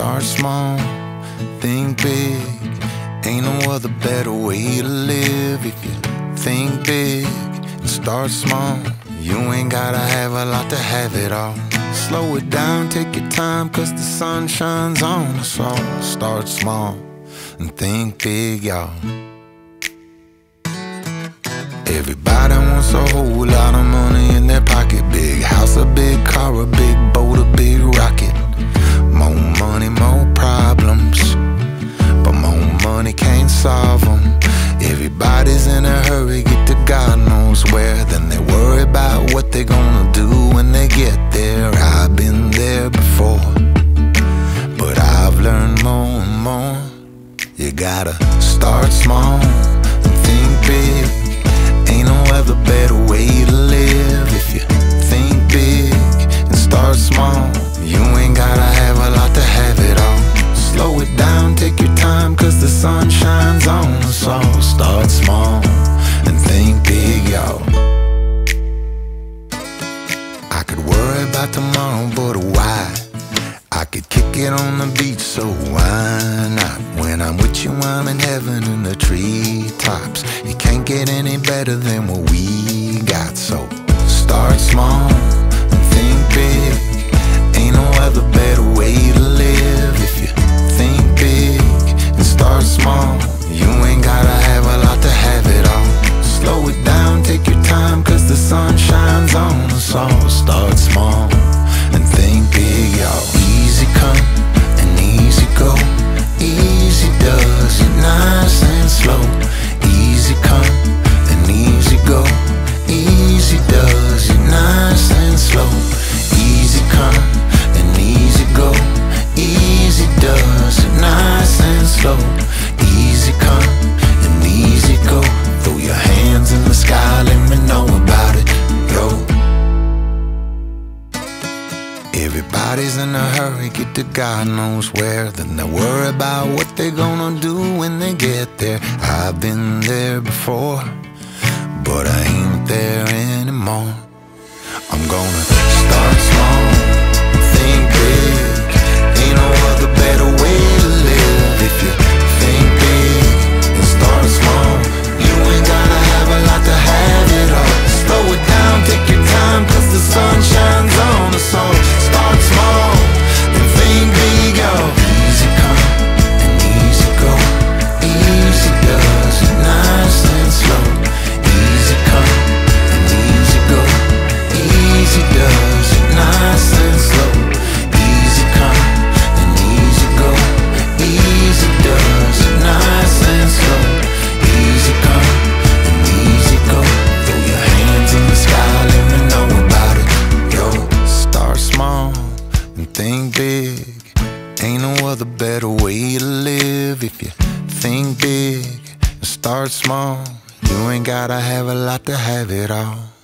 Start small, think big. Ain't no other better way to live if you think big and start small. You ain't gotta have a lot to have it all. Slow it down, take your time, cause the sun shines on us all. Start small and think big, y'all. Everybody wants a whole lot of money in their pocket. Big what they're gonna do when they get there. I've been there before. But I've learned more and more. You gotta start small and think big. Worry about tomorrow, but why? I could kick it on the beach, so why not? When I'm with you, I'm in heaven in the treetops. It can't get any better than what we got, so start small Everybody's in a hurry, get to God knows where. Then they worry about what they're gonna do when they get there. I've been there before, but I ain't there anymore. Ain't no other better way to live if you think big and start small. You ain't gotta have a lot to have it all.